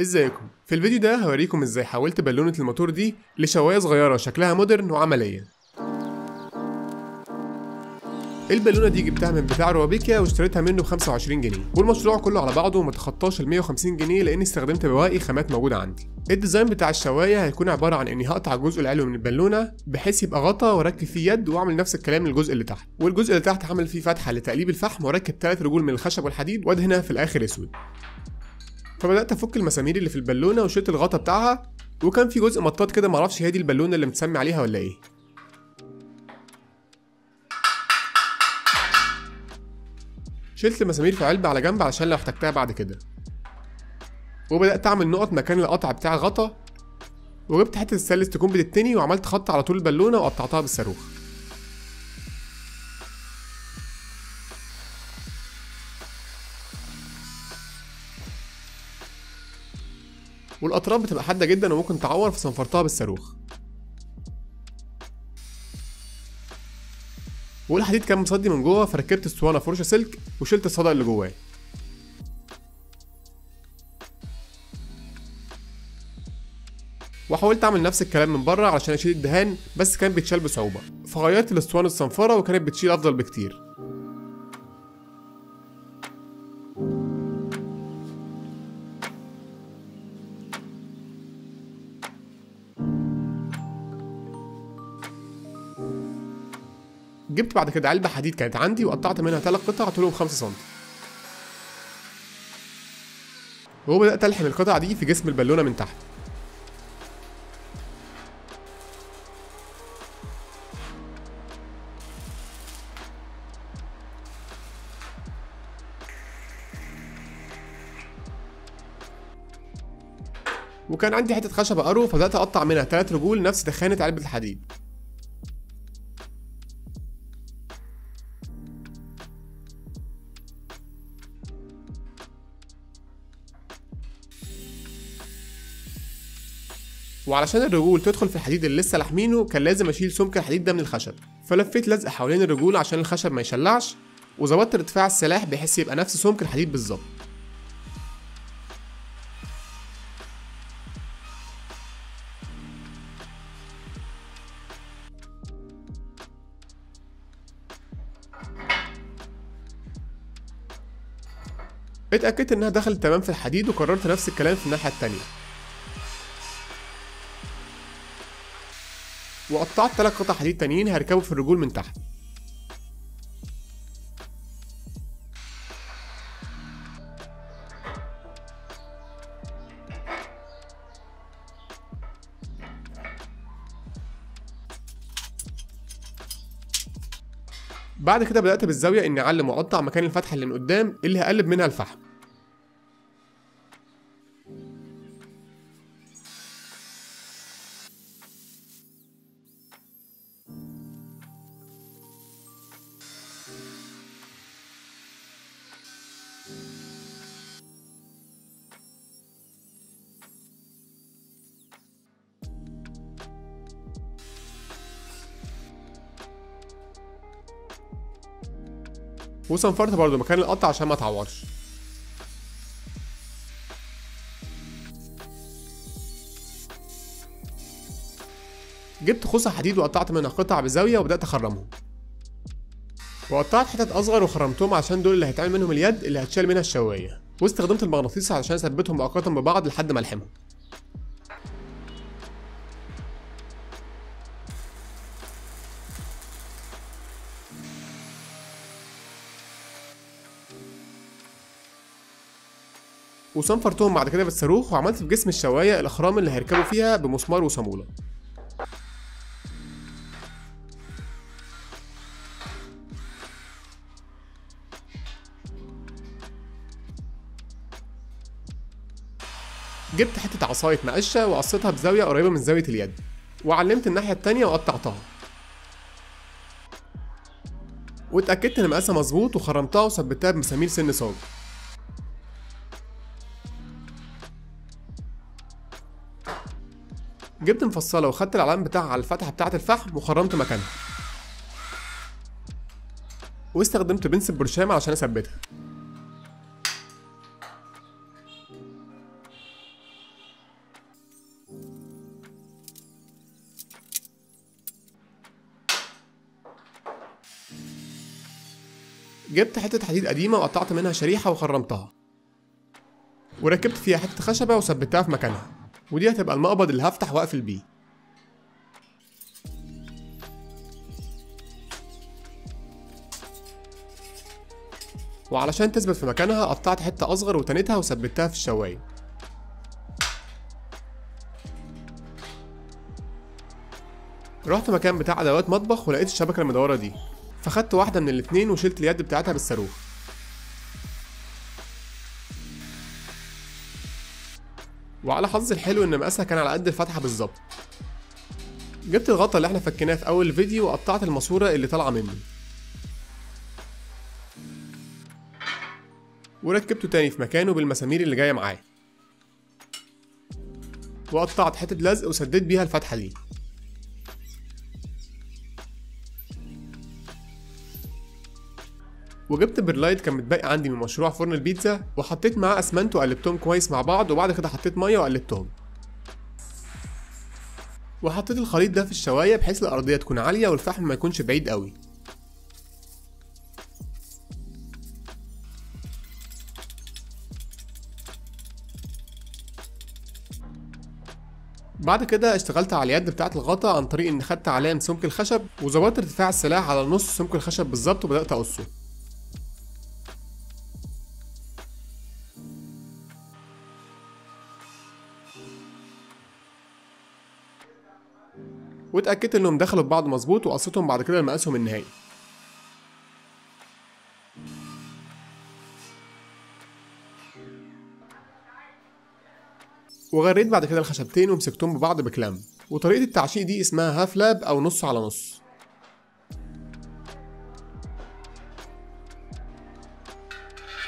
ازيكم؟ في الفيديو ده هوريكم إزاي حولت بالونة الموتور دي لشواية صغيرة شكلها modern وعملية. البالونة دي جبتها من بتاع روابيكيا واشتريتها منه ب 25 جنيه. والمشروع كله على بعضه ما تخطاش ال 150 جنيه لأني استخدمت بواقي خامات موجودة عندي. ال design بتاع الشواية هيكون عبارة عن اني هقطع الجزء العلوي من البالونة بحيث يبقى غطا وأركب فيه يد وأعمل نفس الكلام للجزء اللي تحت. والجزء اللي تحت هعمل فيه فتحة لتقليب الفحم وأركب ثلاث رجول من الخشب والحديد وأدهنها في الآخر أسود. فبدأت أفك المسامير اللي في البالونة وشلت الغطا بتاعها وكان في جزء مطاط كده معرفش هي دي البالونة اللي متسمي عليها ولا إيه. شلت المسامير في علبة على جنب علشان لو احتجتها بعد كده. وبدأت أعمل نقط مكان القطع بتاع الغطا وجبت حتة السلس تكون بتتني وعملت خط على طول البالونة وقطعتها بالصاروخ. والأطراف بتبقى حادة جدا وممكن تعور فصنفرتها بالصاروخ. والحديد كان مصدي من جوه فركبت اسطوانه فرشة سلك وشلت الصدى اللي جواه وحاولت أعمل نفس الكلام من بره علشان أشيل الدهان بس كان بيتشال بصعوبة. فغيرت الاسطوانه الصنفرة وكانت بتشيل أفضل بكتير. جبت بعد كده علبة حديد كانت عندي وقطعت منها ثلاث قطع طولهم 5 سم. وبدأت ألحم القطع دي في جسم البالونة من تحت. وكان عندي حتة خشبة أرو فبدأت أقطع منها تلات رجول نفس دخانة علبة الحديد. وعلشان الرجول تدخل في الحديد اللي لسه لاحمينه كان لازم أشيل سمك الحديد ده من الخشب. فلفيت لزق حوالين الرجول عشان الخشب ما يشلعش وظبطت ارتفاع السلاح بحيث يبقى نفس سمك الحديد بالظبط. اتأكدت إنها دخلت تمام في الحديد وكررت نفس الكلام في الناحية التانية. وقطعت تلات قطع حديد تانيين هيركبوا في الرجول من تحت. بعد كده بدأت بالزاوية إني أعلم وأقطع مكان الفتحة اللي من قدام اللي هقلب منها الفحم. وصنفرت برضو مكان القطع عشان ما تعورش جبت خوصة حديد وقطعت منها قطع بزاوية وبدأت أخرمهم. وقطعت حتت أصغر وخرمتهم عشان دول اللي هيتعمل منهم اليد اللي هتشال منها الشواية. واستخدمت المغناطيس علشان أثبتهم مؤقتا ببعض لحد ما ألحمهم. وصنفرتهم بعد كده بالصاروخ وعملت في جسم الشواية الأخرام اللي هيركبوا فيها بمسمار وصامولة. جبت حتة عصاية مقشة وقصيتها بزاوية قريبة من زاوية اليد وعلمت الناحية التانية وقطعتها. واتأكدت إن مقاسها مظبوط وخرمتها وثبتها بمسامير سن صاج جبت مفصلة وخدت العلامه بتاعها على الفتحة بتاعة الفحم وخرمت مكانها. واستخدمت بنس برشام علشان أثبتها. جبت حتة حديد قديمة وقطعت منها شريحة وخرمتها. وركبت فيها حتة خشبة وثبتها في مكانها. ودي هتبقى المقبض اللي هفتح واقفل بيه. وعلشان تثبت في مكانها قطعت حتة أصغر وتنيتها وثبتها في الشواية. رحت مكان بتاع أدوات مطبخ ولقيت الشبكة المدورة دي. فخدت واحدة من الاتنين وشلت اليد بتاعتها بالصاروخ. وعلى حظي الحلو إن مقاسها كان على قد الفتحة بالظبط. جبت الغطا اللي إحنا فكيناه في أول فيديو وقطعت الماسورة اللي طالعة منه. وركبته تاني في مكانه بالمسامير اللي جاية معاه وقطعت حتة لزق وسديت بيها الفتحة دي. وجبت برلايت كان متبقي عندي من مشروع فرن البيتزا وحطيت معاه أسمنت وقلبتهم كويس مع بعض وبعد كده حطيت مية وقلبتهم. وحطيت الخليط ده في الشواية بحيث الأرضية تكون عالية والفحم ما يكونش بعيد قوي. بعد كده اشتغلت على اليد بتاعة الغطا عن طريق إني خدت علامة سمك الخشب وظبطت ارتفاع السلاح على نص سمك الخشب بالظبط وبدأت أقصه. واتأكدت إنهم دخلوا في بعض مظبوط وقصيتهم بعد كده لمقاسهم النهائي. وغريت بعد كده الخشبتين ومسكتهم ببعض بكلام. وطريقة التعشيق دي اسمها هاف لاب أو نص على نص.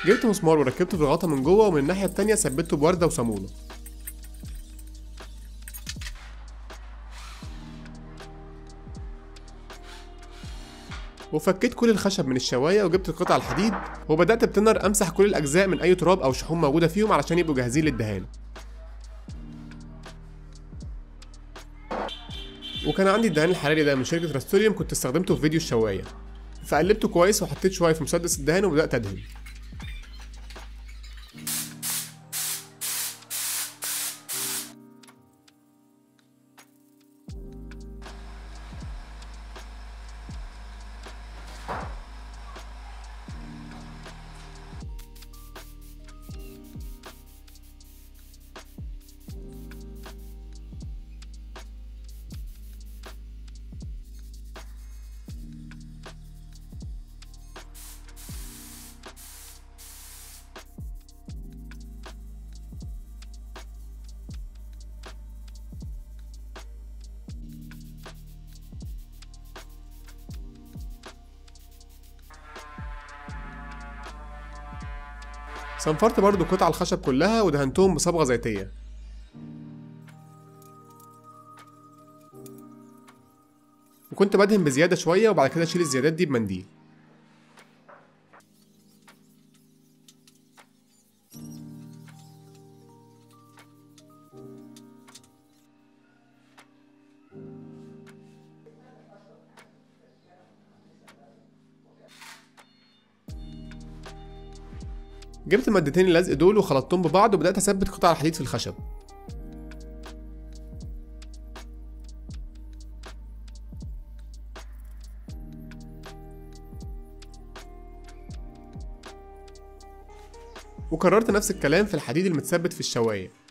جبت مسمار وركبته في الغطا من جوه ومن الناحية التانية ثبته بوردة وصامولة. وفكيت كل الخشب من الشواية وجبت القطع الحديد وبدأت بتنر أمسح كل الأجزاء من أي تراب أو شحوم موجودة فيهم علشان يبقوا جاهزين للدهان. وكان عندي الدهان الحراري ده من شركة راستوريوم كنت استخدمته في فيديو الشواية. فقلبته كويس وحطيت شوية في مسدس الدهان وبدأت أدهن. صنفرت برضو قطع الخشب كلها ودهنتهم بصبغة زيتية وكنت بدهن بزيادة شوية وبعد كده أشيل الزيادات دي بمنديل. جبت المادتين اللزق دول وخلطتهم ببعض وبدأت أثبت قطع الحديد في الخشب. وكررت نفس الكلام في الحديد المتثبت في الشواية.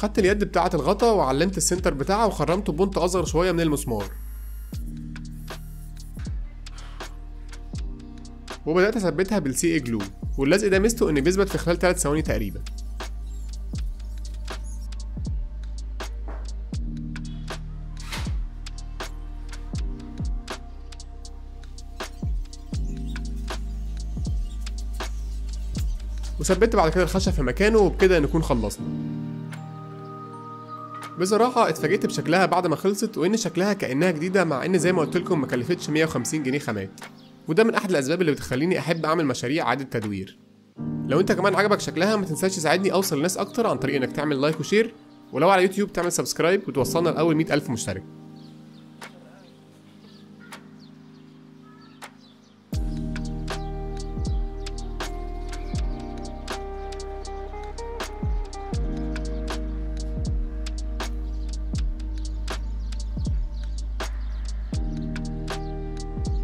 خدت اليد بتاعة الغطا وعلمت ال center بتاعها وخرمته ببنط أصغر شوية من المسمار. وبدأت أثبتها بال CA glue واللزق ده ميزته إن بيثبت في خلال 3 ثواني تقريبا. وثبت بعد كده الخشب في مكانه وبكده نكون خلصنا. بصراحة اتفاجئت بشكلها بعد ما خلصت وإن شكلها كأنها جديدة مع إن زي ما قلت لكم ما كلفتش 150 جنيه خامات. وده من أحد الأسباب اللي بتخليني أحب أعمل مشاريع إعادة تدوير. لو أنت كمان عجبك شكلها ما تنساش تساعدني أوصل لناس أكتر عن طريق إنك تعمل like و share ولو على يوتيوب تعمل subscribe وتوصلنا لأول 100000 مشترك.